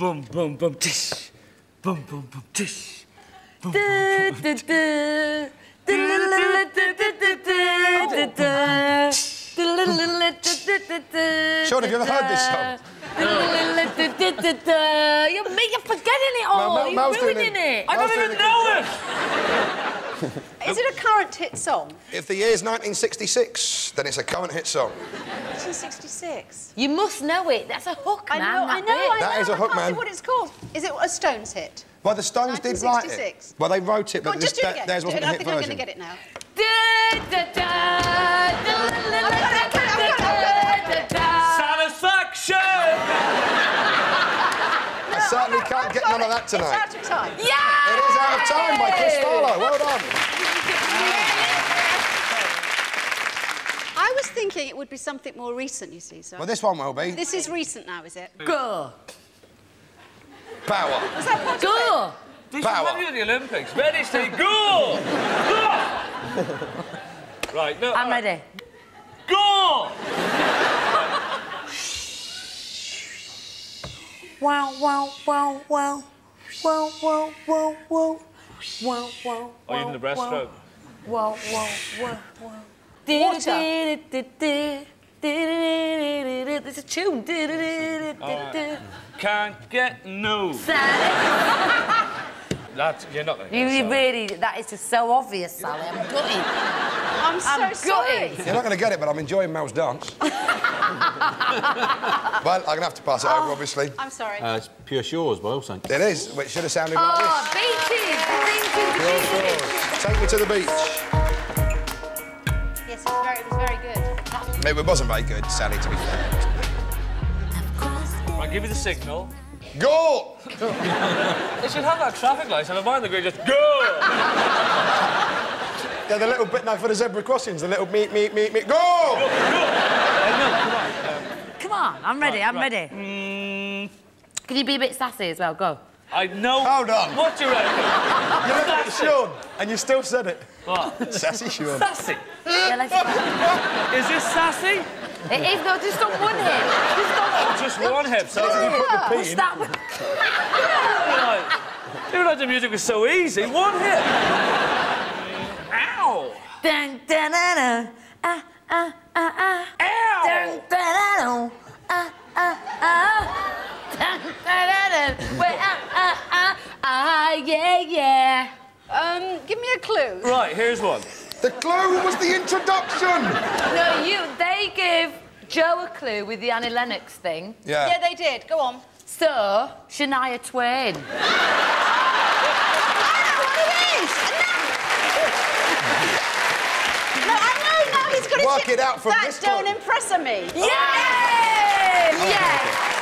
Boom, boom, boom, tish. Boom, boom, boom, tish. Boom, Du, boom, boom. du, Sean, have you ever heard this song? You're, me- you're forgetting it all. Mel- You're Mel's doing ruining it. it. I Mel's don't doing even a know it! Is it a current hit song? If the year's 1966, then it's a current hit song. 1966. You must know it. That's a hook, I man. know, I know, bit. I That know. is a I hook, can't man. see what it's called. Is it a Stones hit? Well, the Stones did write it. Well, they wrote it, but on, this, just do it that- again. theirs wasn't I a hit think I'm going to get it now. Du, certainly can't get none of that tonight. It's tonight. out of time. Yeah! It is out of time by Chris Farlowe. Well done. I was thinking it would be something more recent, you see, so... Well, this one will be This is recent now, is it? Go. Power. Is that part of it? Go. This Power. is the Olympics. Ready, steady, go! right, no. I'm all right. ready. Go! Wow, wow, wow, wow. Wow, wow, wow, wow. Wow, wow, Oh, even the breaststroke. Wow, wow, wow, wow. Water. There's a tune. Can't get no. Sally, That, you're not going to you get really, that is just so obvious, Sally. I'm gutted. I'm so I'm sorry. gutted. You're not going to get it, but I'm enjoying Mel's dance. well, I'm going to have to pass it over, obviously. I'm sorry. Uh, it's Pure Shores by All Saints. It is, which should have sounded like Oh, beaches. Beaches, beaches. this. Take me to the beach. yes, it was very, it was very good. Maybe it wasn't very good, Sally, to be fair. I'll give you the signal. Go! They should have that traffic light, and I mind the green just go! Yeah, the little bit now for the zebra crossings, the little meet, meet, meet, meet. Go! Come on, I'm ready, I'm right. ready. Mm, Can you be a bit sassy as well? Go. I know. Hold on. What do you reckon? You looked at Sean, and you still said it. What? Sassy Sean. Sassy. Yeah, let's. Is this sassy? It is, no, just on one hip. Just on one Just one hip, so. hip. Push that one. You realised the music was so easy. One hip. Ow! Dun, dun, dun, dun. Ah, ah, ah, ah. Ow! Dun, dun, dun, dun. Ah, ah, ah. Dun, dun, dun, dun. Wait, ah, ah, ah. Ah, yeah, yeah. Um, give me a clue. Right, here's one. The clue was the introduction. No, you, they gave Joe a clue with the Annie Lennox thing. Yeah. Yeah, they did. Go on. So, Shania Twain. No, I know now he's got to Work it out from that this don't clue. impress me. Yay! Oh, yes!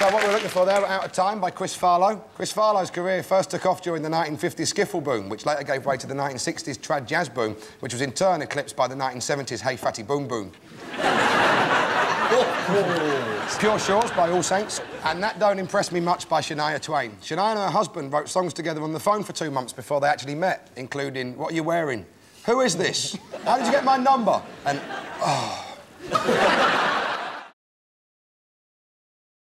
So what we're looking for there, Out of Time by Chris Farlowe. Chris Farlowe's career first took off during the 1950s skiffle boom, which later gave way to the 1960s trad jazz boom, which was in turn eclipsed by the 1970s Hey Fatty Boom Boom. Pure Shores by All Saints. And That Don't Impress Me Much by Shania Twain. Shania and her husband wrote songs together on the phone for two months before they actually met, including What Are You Wearing? Who is this? How did you get my number? And, oh.